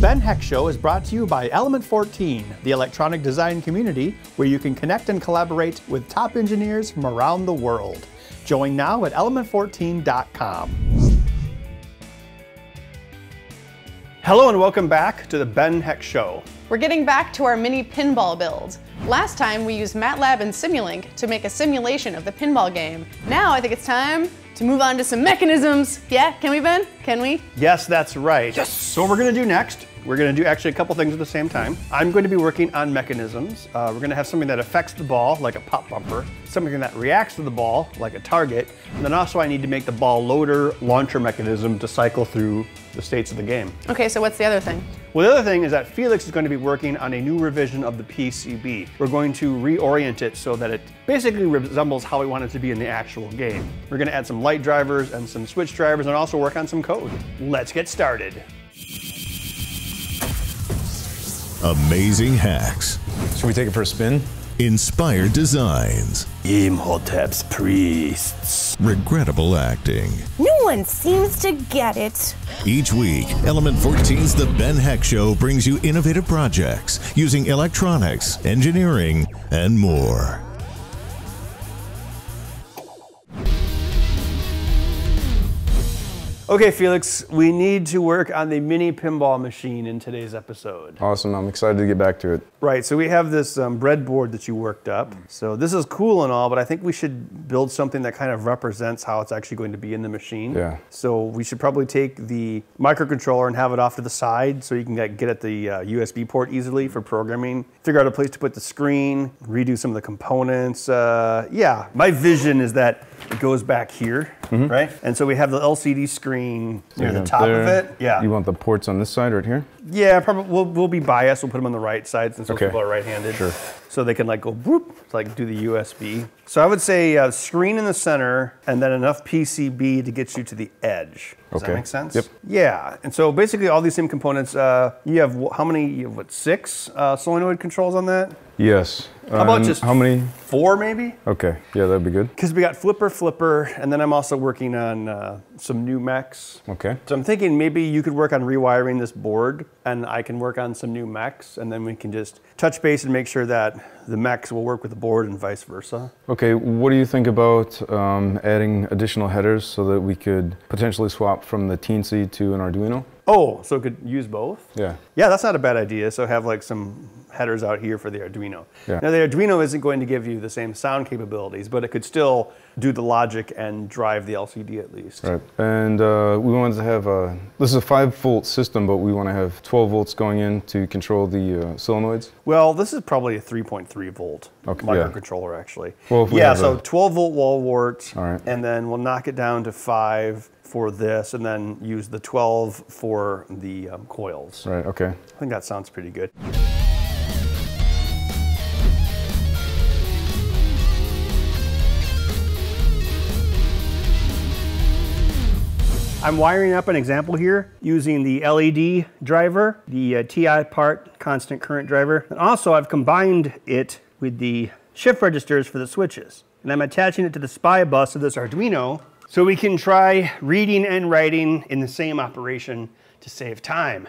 Ben Heck Show is brought to you by Element 14, the electronic design community where you can connect and collaborate with top engineers from around the world. Join now at element14.com. Hello and welcome back to the Ben Heck Show. We're getting back to our mini pinball build. Last time we used MATLAB and Simulink to make a simulation of the pinball game. Now I think it's time to move on to some mechanisms. Yeah, can we, Ben? Can we? Yes, that's right. Yes. So what we're gonna do next, we're gonna do actually a couple things at the same time. I'm going to be working on mechanisms. Uh, we're gonna have something that affects the ball, like a pop bumper, something that reacts to the ball, like a target, and then also I need to make the ball loader launcher mechanism to cycle through the states of the game. Okay, so what's the other thing? Well, the other thing is that Felix is going to be working on a new revision of the PCB. We're going to reorient it so that it basically resembles how we want it to be in the actual game. We're going to add some light drivers and some switch drivers and also work on some code. Let's get started. Amazing hacks. Should we take it for a spin? Inspired designs. Imhotep's priests. Regrettable acting. No one seems to get it. Each week, Element 14's The Ben Heck Show brings you innovative projects using electronics, engineering, and more. Okay, Felix, we need to work on the mini pinball machine in today's episode. Awesome. I'm excited to get back to it. Right, so we have this um, breadboard that you worked up. So this is cool and all, but I think we should build something that kind of represents how it's actually going to be in the machine. Yeah. So we should probably take the microcontroller and have it off to the side so you can get, get at the uh, USB port easily for programming. Figure out a place to put the screen, redo some of the components. Uh, yeah, my vision is that it goes back here, right? And so we have the LCD screen near the Yeah, top of it. Yeah. You want the ports on this side right here? Yeah, probably we'll, we'll be biased. We'll put them on the right side since Okay. people are right-handed. Sure. So they can like go whoop, like do the USB. So I would say uh, screen in the center and then enough PCB to get you to the edge. Does that Okay. make sense? Yep. Yeah, and so basically all these same components. Uh, you have how many? You have what six uh, solenoid controls on that? Yes. How about Um, just how many? Four maybe. Okay. Yeah, that'd be good. Because we got flipper, flipper, and then I'm also working on uh, some new mechs. Okay. So I'm thinking maybe you could work on rewiring this board and I can work on some new mechs and then we can just touch base and make sure that the mechs will work with the board and vice versa. Okay. What do you think about um, adding additional headers so that we could potentially swap from the Teensy to an Arduino? Oh, so it could use both? Yeah. Yeah, that's not a bad idea. So have like some headers out here for the Arduino. Yeah. Now the Arduino isn't going to give you the same sound capabilities, but it could still do the logic and drive the LCD at least. Right. And uh, we wanted to have a. This is a five volt system, but we want to have 12 volts going in to control the uh, solenoids. Well, this is probably a 3.3 volt Okay, yeah. microcontroller, actually. Well, we yeah, so a- 12 volt wall wart, All right. and then we'll knock it down to five for this, and then use the 12 for the um, coils. Right. Okay. I think that sounds pretty good. I'm wiring up an example here using the LED driver, the uh, TI part constant current driver. And also I've combined it with the shift registers for the switches. And I'm attaching it to the SPI bus of this Arduino so we can try reading and writing in the same operation to save time.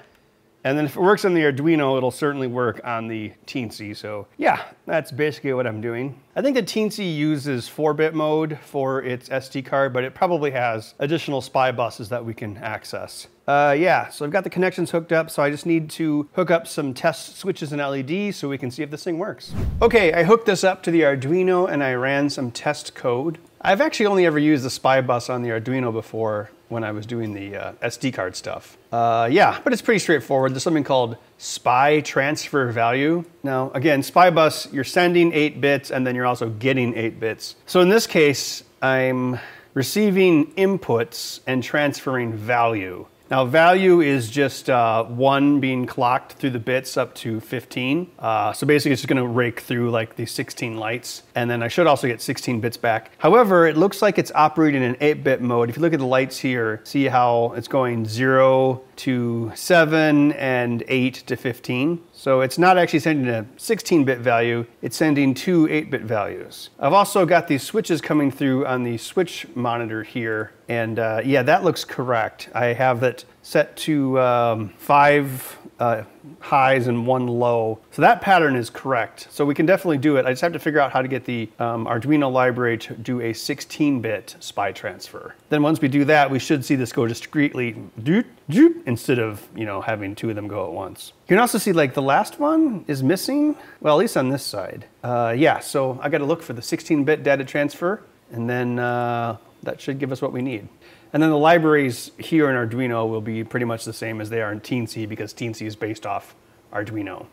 And then if it works on the Arduino, it'll certainly work on the Teensy. So yeah, that's basically what I'm doing. I think the Teensy uses 4-bit mode for its SD card, but it probably has additional SPI buses that we can access. Uh, yeah, so I've got the connections hooked up, so I just need to hook up some test switches and LEDs so we can see if this thing works. Okay, I hooked this up to the Arduino and I ran some test code. I've actually only ever used the SPI bus on the Arduino before when I was doing the uh, SD card stuff. Uh, yeah, but it's pretty straightforward. There's something called SPI transfer value. Now, again, SPI bus, you're sending eight bits and then you're also getting eight bits. So in this case, I'm receiving inputs and transferring value. Now value is just uh, one being clocked through the bits up to 15. Uh, so basically it's just gonna rake through like these 16 lights. And then I should also get 16 bits back. However, it looks like it's operating in 8-bit mode. If you look at the lights here, see how it's going zero to seven and eight to 15. So it's not actually sending a 16-bit value, it's sending two 8-bit values. I've also got these switches coming through on the switch monitor here, and uh, yeah, that looks correct. I have it set to um, five uh, highs and one low. So that pattern is correct. So we can definitely do it. I just have to figure out how to get the um, Arduino library to do a 16-bit SPI transfer. Then once we do that, we should see this go discreetly doot, doot, instead of, you know, having two of them go at once. You can also see like the last one is missing. Well, at least on this side. Uh, yeah, so I got to look for the 16-bit data transfer and then uh, that should give us what we need. And then the libraries here in Arduino will be pretty much the same as they are in Teensy because Teensy is based off Arduino.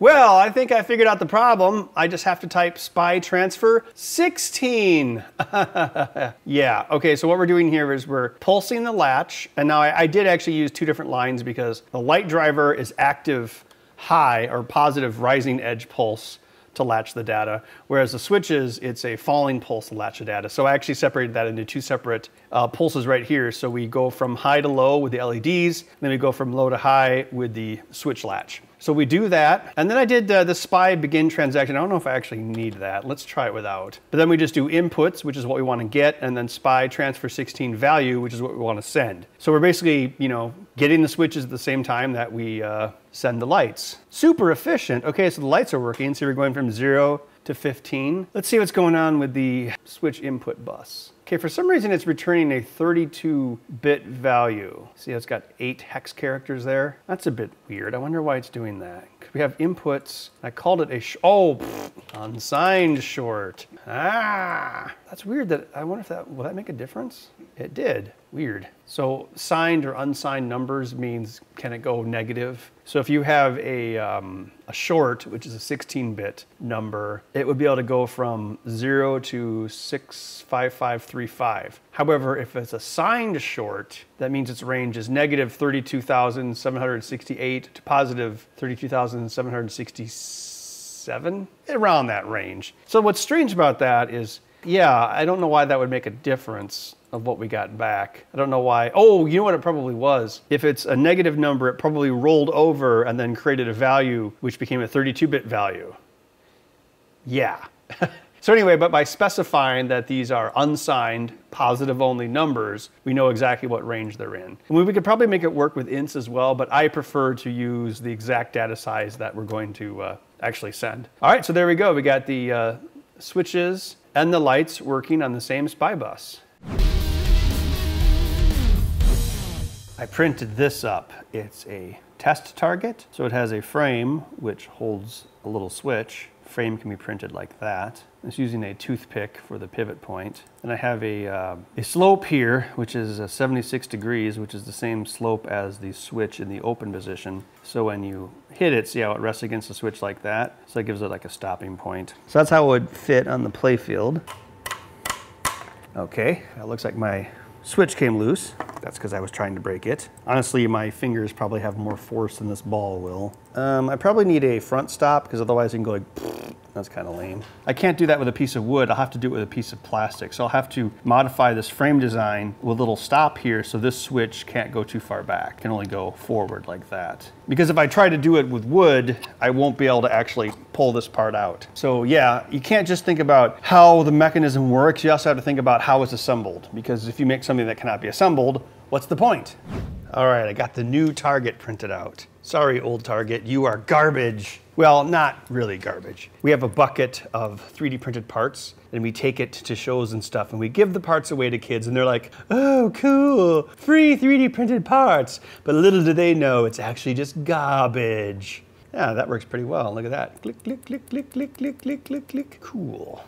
Well, I think I figured out the problem. I just have to type SPI transfer 16. yeah, okay, so what we're doing here is we're pulsing the latch. And now I, I did actually use two different lines because the light driver is active high or positive rising edge pulse to latch the data, whereas the switches, it's a falling pulse to latch the data. So I actually separated that into two separate uh, pulses right here. So we go from high to low with the LEDs, then we go from low to high with the switch latch. So we do that. And then I did uh, the SPI begin transaction. I don't know if I actually need that. Let's try it without. But then we just do inputs, which is what we want to get, and then SPI transfer 16 value, which is what we want to send. So we're basically, you know, getting the switches at the same time that we uh, send the lights. Super efficient. Okay, so the lights are working. So we're going from zero to 15. Let's see what's going on with the switch input bus. Okay, for some reason it's returning a 32-bit value. See, how it's got eight hex characters there. That's a bit weird. I wonder why it's doing that. We have inputs. I called it a sh oh, pff, unsigned short. Ah, that's weird. That I wonder if that will that make a difference. It did. Weird. So signed or unsigned numbers means can it go negative? So if you have a, um, a short, which is a 16-bit number, it would be able to go from 0 to 65535. However, if it's a signed short, that means its range is negative 32,768 to positive 32,767, around that range. So what's strange about that is, yeah, I don't know why that would make a difference of what we got back. I don't know why. Oh, you know what it probably was? If it's a negative number, it probably rolled over and then created a value which became a 32-bit value. Yeah. so anyway, but by specifying that these are unsigned, positive only numbers, we know exactly what range they're in. We could probably make it work with ints as well, but I prefer to use the exact data size that we're going to uh, actually send. All right, so there we go. We got the uh, switches and the lights working on the same SPI bus. I printed this up. It's a test target. So it has a frame which holds a little switch. Frame can be printed like that. It's using a toothpick for the pivot point. And I have a, uh, a slope here, which is 76 degrees, which is the same slope as the switch in the open position. So when you hit it, see how it rests against the switch like that? So that gives it like a stopping point. So that's how it would fit on the playfield. Okay, that looks like my switch came loose. That's because I was trying to break it. Honestly, my fingers probably have more force than this ball will. Um, I probably need a front stop because otherwise I can go like, that's kind of lame. I can't do that with a piece of wood. I'll have to do it with a piece of plastic. So I'll have to modify this frame design with a little stop here so this switch can't go too far back. Can only go forward like that. Because if I try to do it with wood, I won't be able to actually pull this part out. So yeah, you can't just think about how the mechanism works. You also have to think about how it's assembled. Because if you make something that cannot be assembled, what's the point? All right, I got the new target printed out. Sorry, old target, you are garbage. Well, not really garbage. We have a bucket of 3D printed parts and we take it to shows and stuff and we give the parts away to kids and they're like, oh, cool, free 3D printed parts. But little do they know it's actually just garbage. Yeah, that works pretty well. Look at that. Click, click, click, click, click, click, click, click, click. Cool.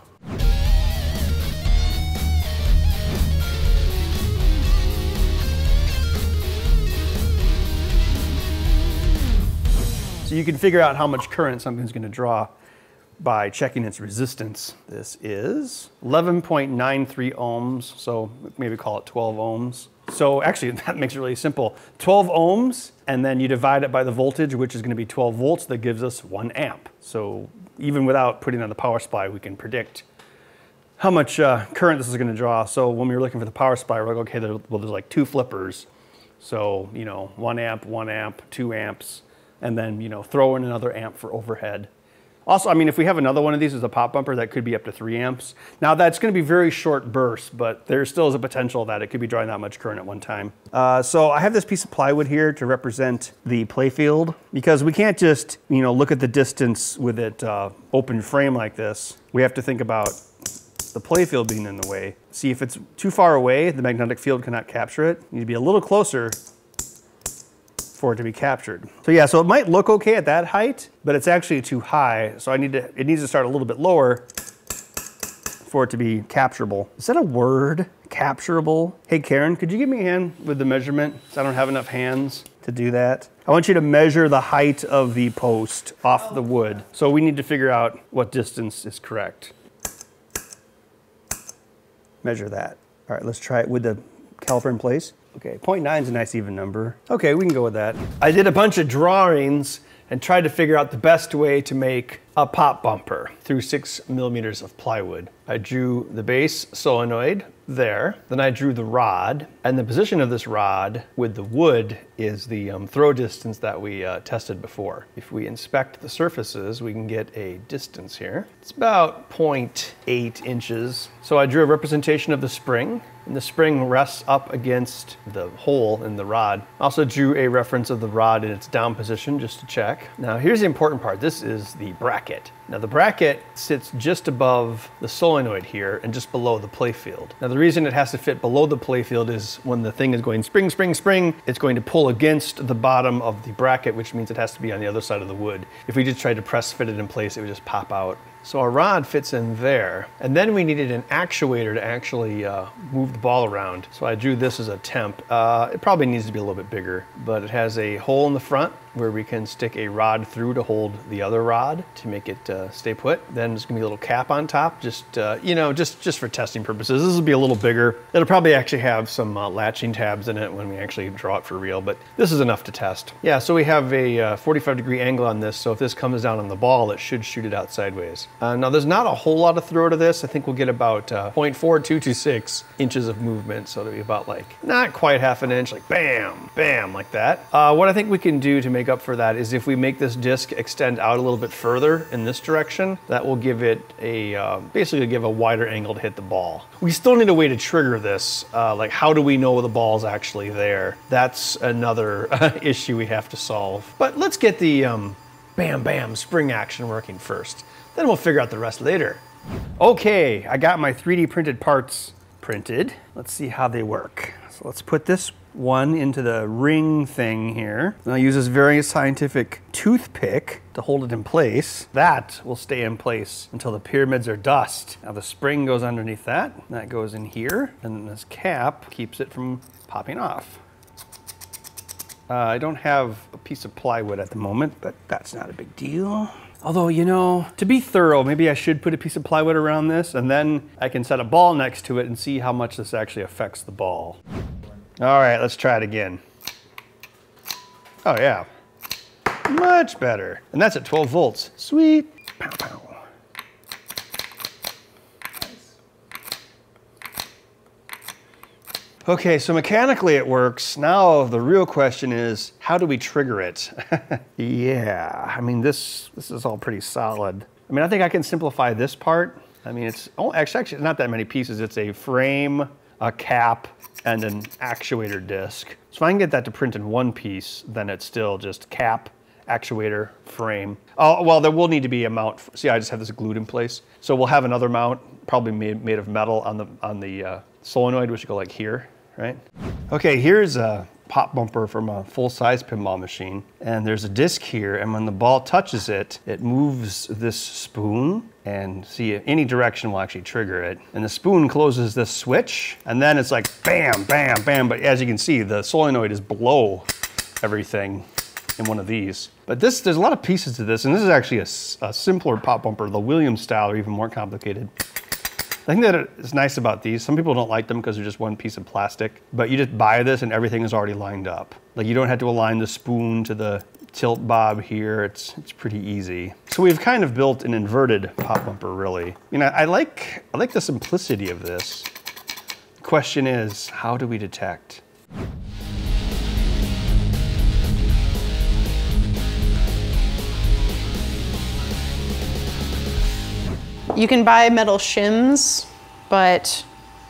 So you can figure out how much current something's going to draw by checking its resistance. This is 11.93 ohms, so maybe call it 12 ohms. So actually that makes it really simple. 12 ohms, and then you divide it by the voltage, which is going to be 12 volts, that gives us one amp. So even without putting on the power supply, we can predict how much uh, current this is going to draw. So when we were looking for the power supply, we're like, okay, there, well, there's like two flippers. So, you know, one amp, one amp, two amps, and then, you know, throw in another amp for overhead. Also, I mean, if we have another one of these as a pop bumper, that could be up to three amps. Now that's gonna be very short bursts, but there still is a potential that it could be drawing that much current at one time. Uh, so I have this piece of plywood here to represent the playfield because we can't just, you know, look at the distance with it uh, open frame like this. We have to think about the playfield being in the way. See, if it's too far away, the magnetic field cannot capture it. You need to be a little closer for it to be captured. So yeah, so it might look okay at that height, but it's actually too high. So I need to, it needs to start a little bit lower for it to be capturable. Is that a word? Capturable? Hey Karen, could you give me a hand with the measurement? I don't have enough hands to do that. I want you to measure the height of the post off the wood. So we need to figure out what distance is correct. Measure that. All right, let's try it with the caliper in place. Okay, 0.9 is a nice even number. Okay, we can go with that. I did a bunch of drawings and tried to figure out the best way to make a pop bumper through six millimeters of plywood. I drew the base solenoid there, then I drew the rod, and the position of this rod with the wood is the um, throw distance that we uh, tested before. If we inspect the surfaces, we can get a distance here. It's about 0.8 inches. So I drew a representation of the spring, and the spring rests up against the hole in the rod. I Also drew a reference of the rod in its down position just to check. Now here's the important part. This is the bracket. It. Now the bracket sits just above the solenoid here and just below the playfield. Now the reason it has to fit below the playfield is when the thing is going spring, spring, spring, it's going to pull against the bottom of the bracket, which means it has to be on the other side of the wood. If we just tried to press fit it in place, it would just pop out. So our rod fits in there. And then we needed an actuator to actually uh, move the ball around. So I drew this as a temp. Uh, it probably needs to be a little bit bigger, but it has a hole in the front where we can stick a rod through to hold the other rod to make it uh, stay put. Then there's gonna be a little cap on top, just, uh, you know, just, just for testing purposes. This will be a little bigger. It'll probably actually have some uh, latching tabs in it when we actually draw it for real, but this is enough to test. Yeah, so we have a uh, 45 degree angle on this, so if this comes down on the ball, it should shoot it out sideways. Uh, now there's not a whole lot of throw to this. I think we'll get about uh, 0.4226 inches of movement, so it'll be about like, not quite half an inch, like bam, bam, like that. what I think we can do to make up for that is if we make this disc extend out a little bit further in this direction, that will give it a, uh, basically give a wider angle to hit the ball. We still need a way to trigger this. Uh, like how do we know the ball's actually there? That's another issue we have to solve. But let's get the um, bam bam spring action working first. Then we'll figure out the rest later. Okay, I got my 3D printed parts printed. Let's see how they work. So let's put this one into the ring thing here. I'll use this very scientific toothpick to hold it in place. That will stay in place until the pyramids are dust. Now the spring goes underneath that. That goes in here. And this cap keeps it from popping off. Uh, I don't have a piece of plywood at the moment, but that's not a big deal. Although, you know, to be thorough, maybe I should put a piece of plywood around this and then I can set a ball next to it and see how much this actually affects the ball. All right, let's try it again. Oh yeah, much better. And that's at 12 volts. Sweet. Pow, pow. Okay, so mechanically it works. Now the real question is, how do we trigger it? yeah, I mean, this, this is all pretty solid. I mean, I think I can simplify this part. I mean, it's, oh, actually, actually, it's not that many pieces. It's a frame, a cap, and an actuator disc. So if I can get that to print in one piece, then it's still just cap, actuator, frame. Oh, well, there will need to be a mount. See, I just have this glued in place. So we'll have another mount, probably made, made of metal on the, on the uh, solenoid, which will go like here, right? Okay, here's a pop bumper from a full-size pinball machine. And there's a disc here, and when the ball touches it, it moves this spoon, and see, any direction will actually trigger it. And the spoon closes this switch, and then it's like bam, bam, bam. But as you can see, the solenoid is below everything in one of these. But this, there's a lot of pieces to this, and this is actually a, a simpler pop bumper. The Williams style are even more complicated. The thing that is nice about these, some people don't like them because they're just one piece of plastic, but you just buy this and everything is already lined up. Like you don't have to align the spoon to the tilt bob here. It's, it's pretty easy. So we've kind of built an inverted pop bumper really. You know, I like, I like the simplicity of this. The question is, how do we detect? You can buy metal shims, but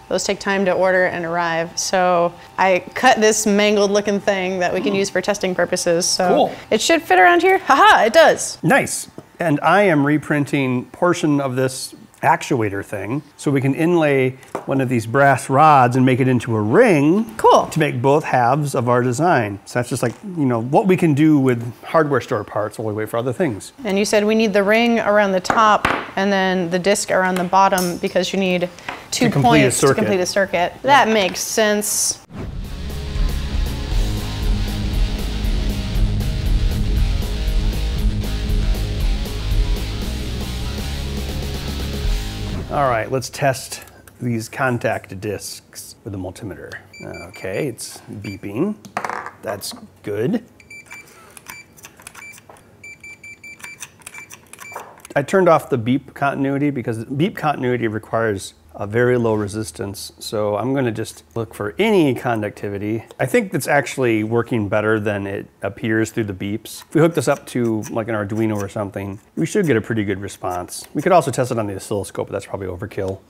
those take time to order and arrive. So I cut this mangled looking thing that we can hmm. use for testing purposes. So Cool. it should fit around here. Haha, it does. Nice. And I am reprinting portion of this actuator thing so we can inlay one of these brass rods and make it into a ring. Cool. To make both halves of our design. So that's just like, you know, what we can do with hardware store parts while we wait for other things. And you said we need the ring around the top and then the disc around the bottom because you need two To complete points to complete a circuit. That makes sense. All right, let's test these contact discs with a multimeter. Okay, it's beeping. That's good. I turned off the beep continuity because beep continuity requires a very low resistance. So I'm to just look for any conductivity. I think that's actually working better than it appears through the beeps. If we hook this up to like an Arduino or something, we should get a pretty good response. We could also test it on the oscilloscope, but that's probably overkill.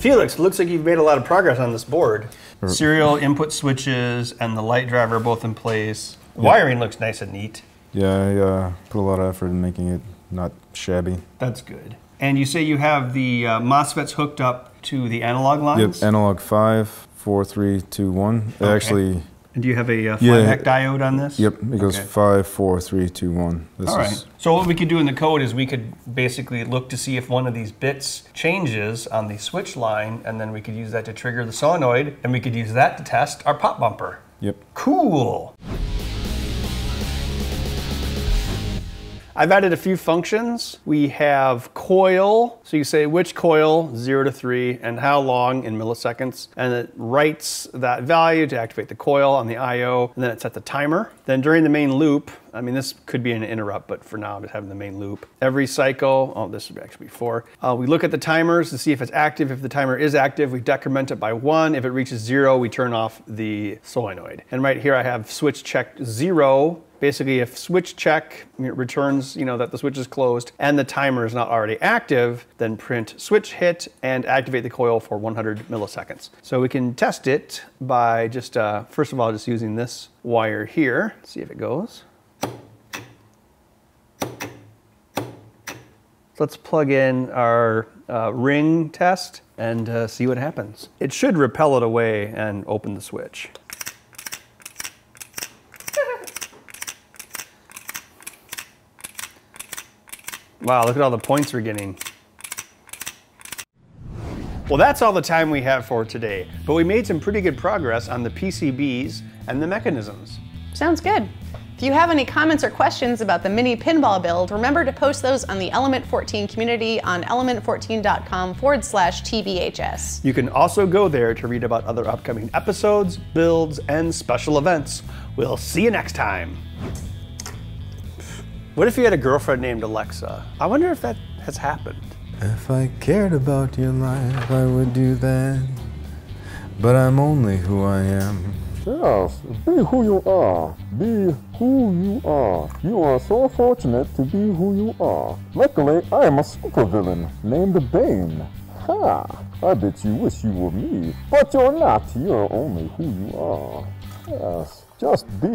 Felix, looks like you've made a lot of progress on this board. Serial input switches and the light driver are both in place. Wiring looks nice and neat. Yeah, I uh, put a lot of effort in making it not shabby. That's good. And you say you have the uh, MOSFETs hooked up to the analog lines? Yep, lines? analog five, four, three, two, one. It Okay. actually, And do you have a uh, Yeah. diode on this? yep, it goes Okay. five, four, three, two, one. This All right. is So what we could do in the code is we could basically look to see if one of these bits changes on the switch line, and then we could use that to trigger the solenoid, and we could use that to test our pop bumper. yep. Cool. I've added a few functions. We have coil, so you say which coil, zero to three, and how long in milliseconds. And it writes that value to activate the coil on the IO, and then it sets the timer. Then during the main loop, I mean, this could be an interrupt, but for now I'm just having the main loop. Every cycle, oh, this would actually be four. Uh, we look at the timers to see if it's active. If the timer is active, we decrement it by one. If it reaches zero, we turn off the solenoid. And right here I have switch checked zero, Basically, if switch check returns, you know, that the switch is closed and the timer is not already active, then print switch hit and activate the coil for 100 milliseconds. So we can test it by just, uh, first of all, just using this wire here. See if it goes. Let's plug in our uh, ring test and uh, see what happens. It should repel it away and open the switch. Wow, look at all the points we're getting. Well, that's all the time we have for today, but we made some pretty good progress on the PCBs and the mechanisms. Sounds good. If you have any comments or questions about the mini pinball build, remember to post those on the Element 14 community on element14.com forward slash TBHS. You can also go there to read about other upcoming episodes, builds, and special events. We'll see you next time. What if you had a girlfriend named Alexa? I wonder if that has happened. If I cared about your life, I would do that. But I'm only who I am. Yes, be who you are. Be who you are. You are so fortunate to be who you are. Luckily, I am a supervillain named Bane. Ha! I bet you wish you were me, but you're not. You're only who you are. Yes, just be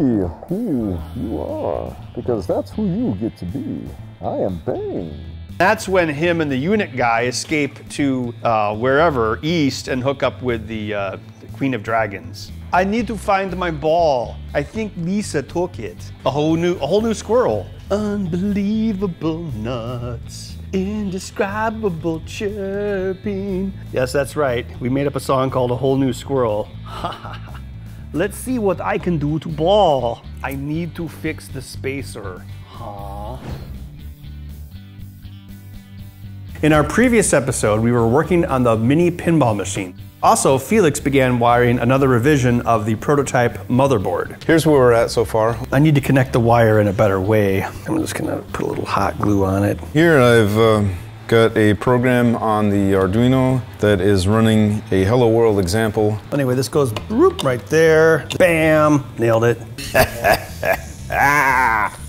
who you are, because that's who you get to be. I am Bane. That's when him and the unit guy escape to uh, wherever east and hook up with the, uh, the Queen of Dragons. I need to find my ball. I think Lisa took it. A whole new, a whole new squirrel. Unbelievable nuts, indescribable chirping. Yes, that's right. We made up a song called A Whole New Squirrel. Let's see what I can do to ball. I need to fix the spacer. Huh? In our previous episode, we were working on the mini pinball machine. Also, Felix began wiring another revision of the prototype motherboard. Here's where we're at so far. I need to connect the wire in a better way. I'm just gonna put a little hot glue on it. Here I've uh, got a program on the Arduino that is running a Hello World example. Anyway, this goes right there. Bam! Nailed it.